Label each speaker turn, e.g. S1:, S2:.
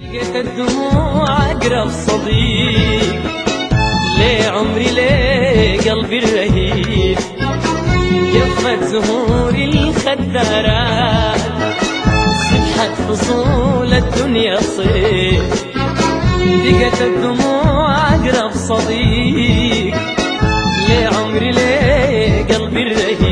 S1: لقيت الدموع أقرب صديق ليه عمري ليه قلبي الرهيب جفت زهور الخدارات سبحت فصول الدنيا صيف لقيت الدموع أقرب صديق ليه عمري ليه قلبي الرهيب